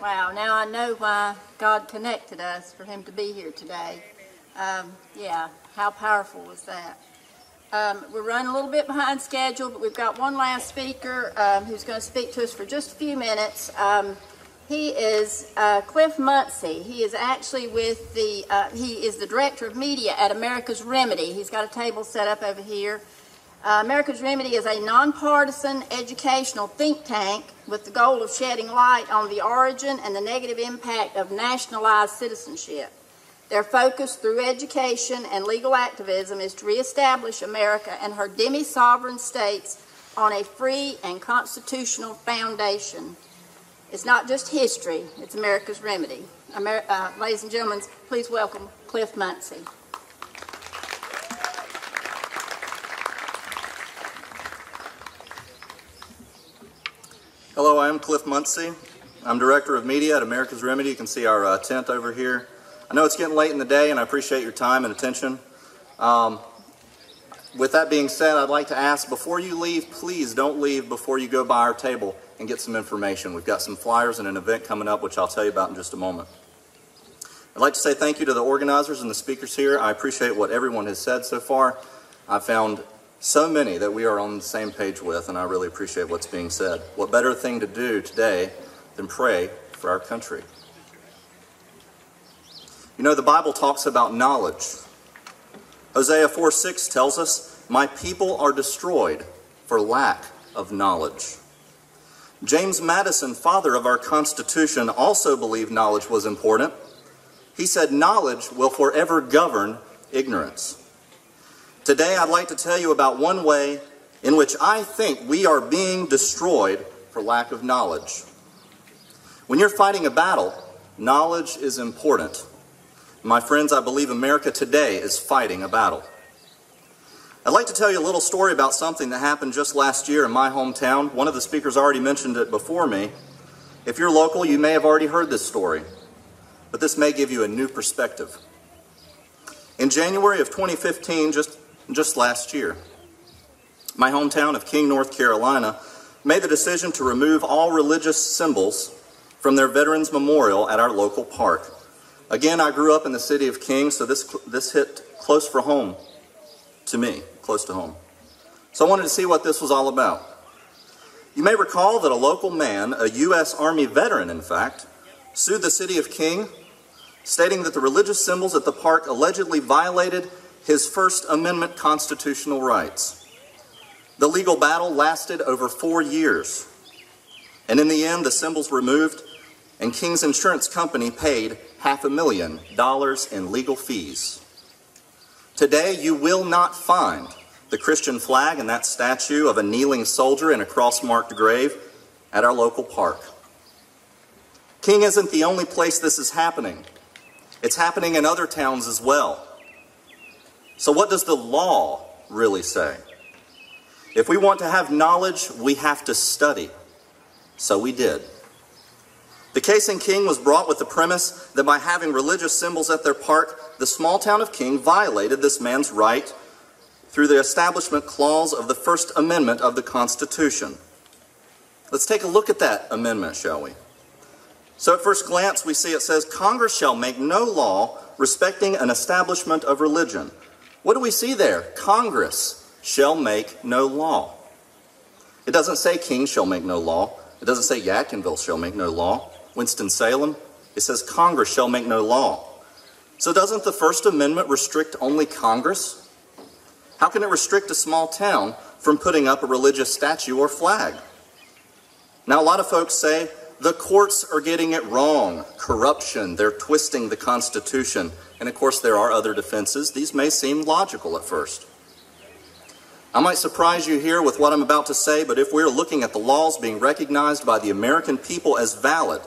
Wow, now I know why God connected us for him to be here today. Um, yeah, how powerful was that? Um, we're running a little bit behind schedule, but we've got one last speaker um, who's going to speak to us for just a few minutes. Um, he is uh, Cliff Muncy. He is actually with the, uh, he is the director of media at America's Remedy. He's got a table set up over here. Uh, America's Remedy is a nonpartisan educational think tank with the goal of shedding light on the origin and the negative impact of nationalized citizenship. Their focus through education and legal activism is to reestablish America and her demi sovereign states on a free and constitutional foundation. It's not just history, it's America's remedy. Amer uh, ladies and gentlemen, please welcome Cliff Muncy. Hello, I am Cliff Muncy. I'm Director of Media at America's Remedy. You can see our uh, tent over here. I know it's getting late in the day, and I appreciate your time and attention. Um, with that being said, I'd like to ask before you leave, please don't leave before you go by our table and get some information. We've got some flyers and an event coming up, which I'll tell you about in just a moment. I'd like to say thank you to the organizers and the speakers here. I appreciate what everyone has said so far. I found so many that we are on the same page with, and I really appreciate what's being said. What better thing to do today than pray for our country? You know, the Bible talks about knowledge. Hosea 4 6 tells us, My people are destroyed for lack of knowledge. James Madison, father of our Constitution, also believed knowledge was important. He said, Knowledge will forever govern ignorance. Today, I'd like to tell you about one way in which I think we are being destroyed for lack of knowledge. When you're fighting a battle, knowledge is important. My friends, I believe America today is fighting a battle. I'd like to tell you a little story about something that happened just last year in my hometown. One of the speakers already mentioned it before me. If you're local, you may have already heard this story, but this may give you a new perspective. In January of 2015, just just last year. My hometown of King, North Carolina, made the decision to remove all religious symbols from their Veterans Memorial at our local park. Again, I grew up in the city of King, so this, this hit close for home to me, close to home. So I wanted to see what this was all about. You may recall that a local man, a U.S. Army veteran in fact, sued the city of King, stating that the religious symbols at the park allegedly violated his First Amendment constitutional rights. The legal battle lasted over four years, and in the end, the symbols were removed, and King's Insurance Company paid half a million dollars in legal fees. Today, you will not find the Christian flag and that statue of a kneeling soldier in a cross marked grave at our local park. King isn't the only place this is happening, it's happening in other towns as well. So, what does the law really say? If we want to have knowledge, we have to study. So we did. The case in King was brought with the premise that by having religious symbols at their park, the small town of King violated this man's right through the establishment clause of the First Amendment of the Constitution. Let's take a look at that amendment, shall we? So, at first glance, we see it says Congress shall make no law respecting an establishment of religion what do we see there? Congress shall make no law. It doesn't say King shall make no law. It doesn't say Yadkinville shall make no law. Winston-Salem, it says Congress shall make no law. So doesn't the First Amendment restrict only Congress? How can it restrict a small town from putting up a religious statue or flag? Now, a lot of folks say the courts are getting it wrong. Corruption, they're twisting the Constitution. And of course, there are other defenses. These may seem logical at first. I might surprise you here with what I'm about to say, but if we're looking at the laws being recognized by the American people as valid,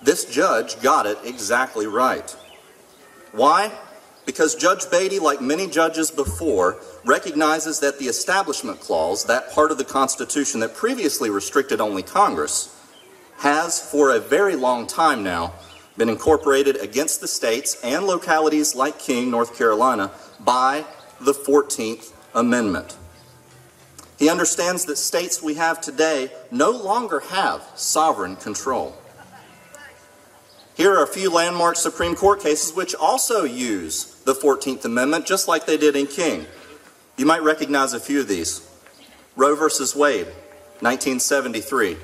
this judge got it exactly right. Why? Because Judge Beaty, like many judges before, recognizes that the Establishment Clause, that part of the Constitution that previously restricted only Congress, has for a very long time now been incorporated against the states and localities like King, North Carolina, by the 14th Amendment. He understands that states we have today no longer have sovereign control. Here are a few landmark Supreme Court cases which also use the 14th Amendment, just like they did in King. You might recognize a few of these. Roe v. Wade, 1973.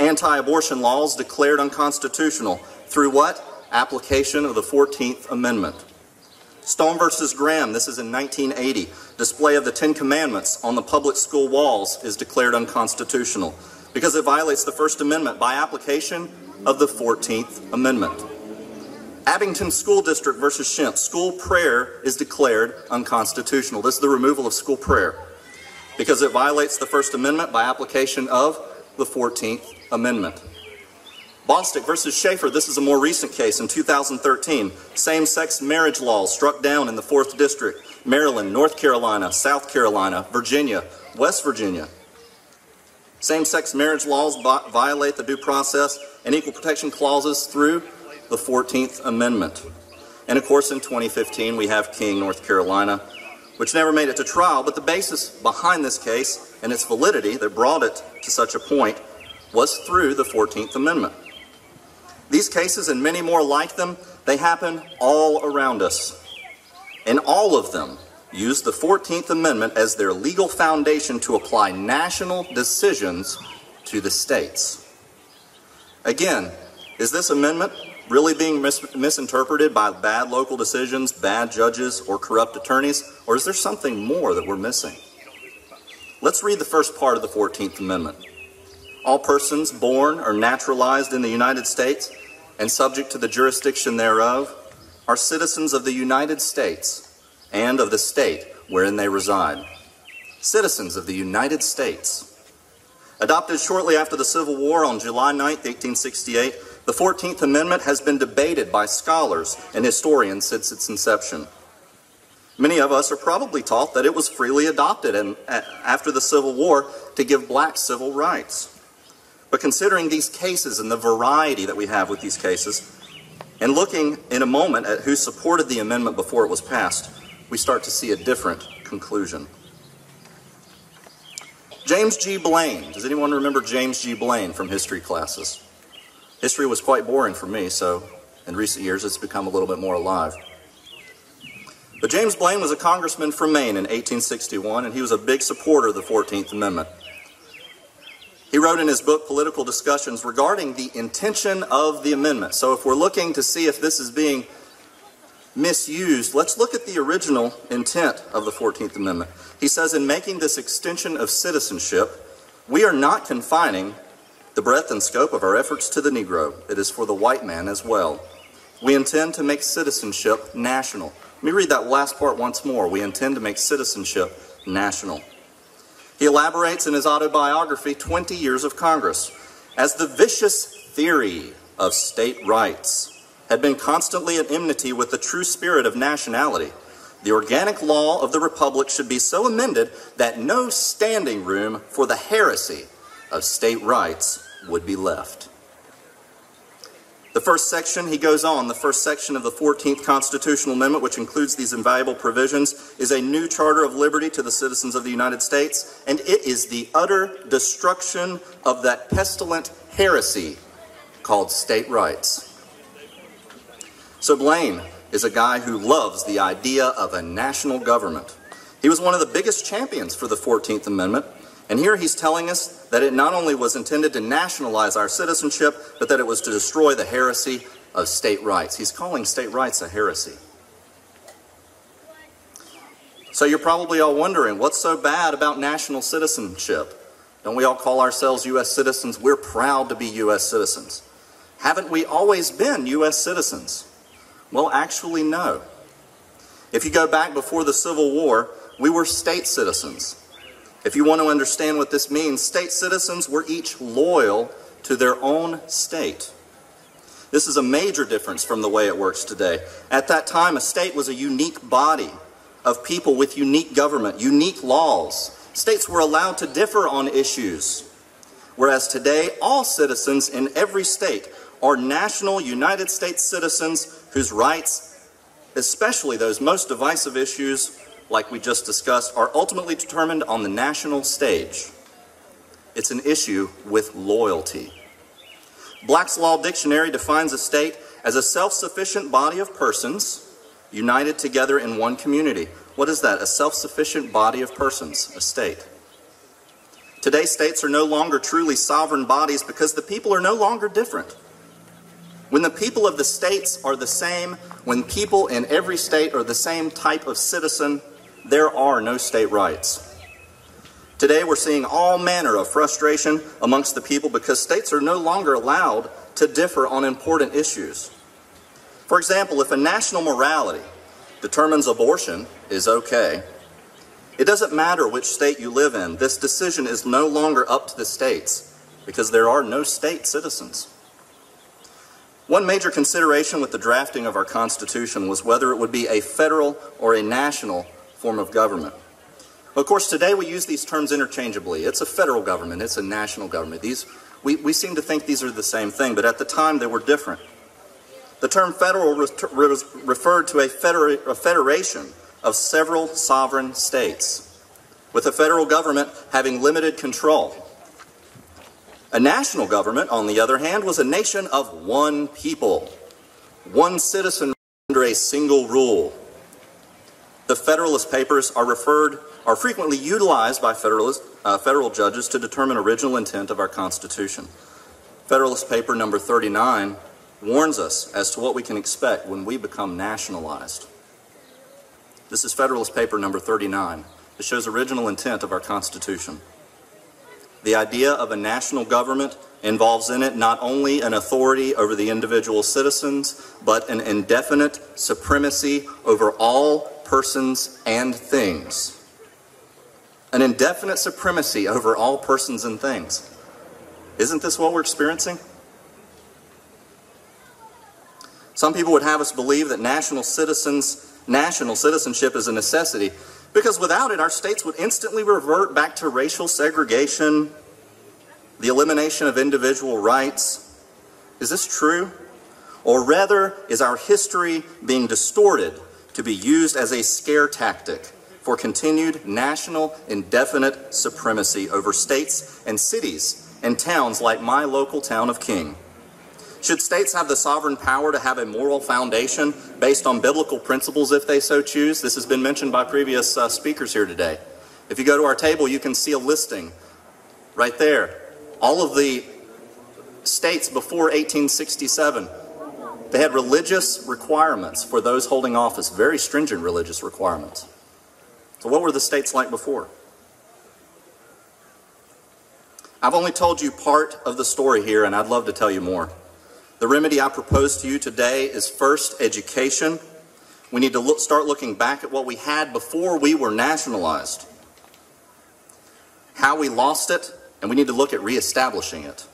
Anti abortion laws declared unconstitutional through what? Application of the 14th Amendment. Stone versus Graham, this is in 1980. Display of the Ten Commandments on the public school walls is declared unconstitutional because it violates the First Amendment by application of the 14th Amendment. Abington School District versus Schempp, school prayer is declared unconstitutional. This is the removal of school prayer because it violates the First Amendment by application of the 14th Amendment. Bostic versus Schaefer, this is a more recent case in 2013. Same sex marriage laws struck down in the 4th District, Maryland, North Carolina, South Carolina, Virginia, West Virginia. Same sex marriage laws violate the due process and equal protection clauses through the 14th Amendment. And of course, in 2015, we have King, North Carolina, which never made it to trial, but the basis behind this case and its validity that brought it to such a point was through the 14th Amendment. These cases and many more like them, they happen all around us. And all of them use the 14th Amendment as their legal foundation to apply national decisions to the states. Again, is this amendment really being mis misinterpreted by bad local decisions, bad judges, or corrupt attorneys? Or is there something more that we're missing? Let's read the first part of the 14th Amendment. All persons born or naturalized in the United States and subject to the jurisdiction thereof are citizens of the United States and of the state wherein they reside. Citizens of the United States. Adopted shortly after the Civil War on July 9, 1868, the 14th Amendment has been debated by scholars and historians since its inception. Many of us are probably taught that it was freely adopted and, after the Civil War to give blacks civil rights. But considering these cases and the variety that we have with these cases, and looking in a moment at who supported the amendment before it was passed, we start to see a different conclusion. James G. Blaine. Does anyone remember James G. Blaine from history classes? History was quite boring for me, so in recent years it's become a little bit more alive. But James Blaine was a congressman from Maine in 1861, and he was a big supporter of the 14th Amendment. He wrote in his book Political Discussions regarding the intention of the amendment. So if we're looking to see if this is being misused, let's look at the original intent of the 14th Amendment. He says, in making this extension of citizenship, we are not confining the breadth and scope of our efforts to the Negro, it is for the white man as well. We intend to make citizenship national. Let me read that last part once more. We intend to make citizenship national. He elaborates in his autobiography, 20 Years of Congress, as the vicious theory of state rights had been constantly at enmity with the true spirit of nationality. The organic law of the Republic should be so amended that no standing room for the heresy of state rights would be left. The first section, he goes on, the first section of the 14th Constitutional Amendment, which includes these invaluable provisions, is a new charter of liberty to the citizens of the United States, and it is the utter destruction of that pestilent heresy called state rights. So Blaine is a guy who loves the idea of a national government. He was one of the biggest champions for the 14th Amendment, and here he's telling us that it not only was intended to nationalize our citizenship, but that it was to destroy the heresy of state rights. He's calling state rights a heresy. So you're probably all wondering, what's so bad about national citizenship? Don't we all call ourselves U.S. citizens? We're proud to be U.S. citizens. Haven't we always been U.S. citizens? Well, actually, no. If you go back before the Civil War, we were state citizens. If you want to understand what this means, state citizens were each loyal to their own state. This is a major difference from the way it works today. At that time, a state was a unique body of people with unique government, unique laws. States were allowed to differ on issues. Whereas today, all citizens in every state are national United States citizens whose rights, especially those most divisive issues, like we just discussed, are ultimately determined on the national stage. It's an issue with loyalty. Black's Law Dictionary defines a state as a self-sufficient body of persons united together in one community. What is that? A self-sufficient body of persons, a state. Today, states are no longer truly sovereign bodies because the people are no longer different. When the people of the states are the same, when people in every state are the same type of citizen, there are no state rights. Today, we're seeing all manner of frustration amongst the people because states are no longer allowed to differ on important issues. For example, if a national morality determines abortion is okay, it doesn't matter which state you live in. This decision is no longer up to the states because there are no state citizens. One major consideration with the drafting of our Constitution was whether it would be a federal or a national form of government. Of course, today we use these terms interchangeably. It's a federal government, it's a national government. These, we, we seem to think these are the same thing, but at the time they were different. The term federal referred to a, federa a federation of several sovereign states, with the federal government having limited control. A national government, on the other hand, was a nation of one people, one citizen under a single rule. The Federalist Papers are referred are frequently utilized by Federalist, uh, federal judges to determine original intent of our Constitution. Federalist Paper number 39 warns us as to what we can expect when we become nationalized. This is Federalist Paper number 39. It shows original intent of our Constitution. The idea of a national government involves in it not only an authority over the individual citizens, but an indefinite supremacy over all persons and things. An indefinite supremacy over all persons and things. Isn't this what we're experiencing? Some people would have us believe that national citizens national citizenship is a necessity because without it, our states would instantly revert back to racial segregation, the elimination of individual rights. Is this true? Or rather, is our history being distorted to be used as a scare tactic for continued national indefinite supremacy over states and cities and towns like my local town of King? Should states have the sovereign power to have a moral foundation based on biblical principles if they so choose? This has been mentioned by previous uh, speakers here today. If you go to our table, you can see a listing right there. All of the states before 1867, they had religious requirements for those holding office, very stringent religious requirements. So, what were the states like before? I've only told you part of the story here, and I'd love to tell you more. The remedy I propose to you today is first education. We need to look, start looking back at what we had before we were nationalized, how we lost it, and we need to look at reestablishing it.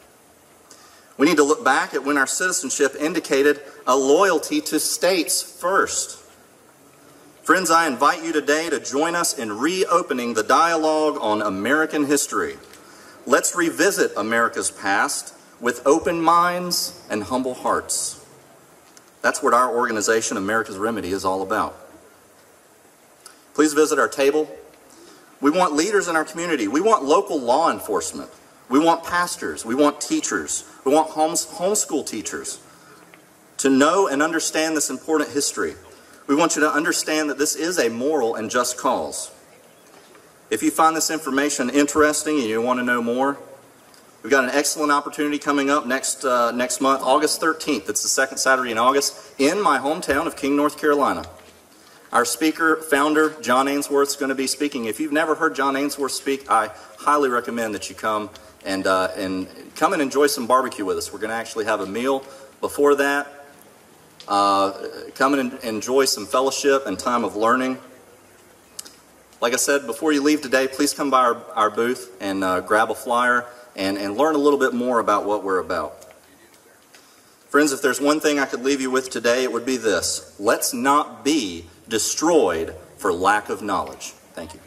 We need to look back at when our citizenship indicated a loyalty to states first. Friends, I invite you today to join us in reopening the dialogue on American history. Let's revisit America's past with open minds and humble hearts. That's what our organization, America's Remedy, is all about. Please visit our table. We want leaders in our community. We want local law enforcement. We want pastors. We want teachers. We want homes, homeschool teachers to know and understand this important history. We want you to understand that this is a moral and just cause. If you find this information interesting and you want to know more, We've got an excellent opportunity coming up next, uh, next month, August 13th. It's the second Saturday in August in my hometown of King, North Carolina. Our speaker, founder, John Ainsworth, is going to be speaking. If you've never heard John Ainsworth speak, I highly recommend that you come and, uh, and come and enjoy some barbecue with us. We're going to actually have a meal before that. Uh, come and enjoy some fellowship and time of learning. Like I said, before you leave today, please come by our, our booth and uh, grab a flyer and, and learn a little bit more about what we're about. Friends, if there's one thing I could leave you with today, it would be this let's not be destroyed for lack of knowledge. Thank you.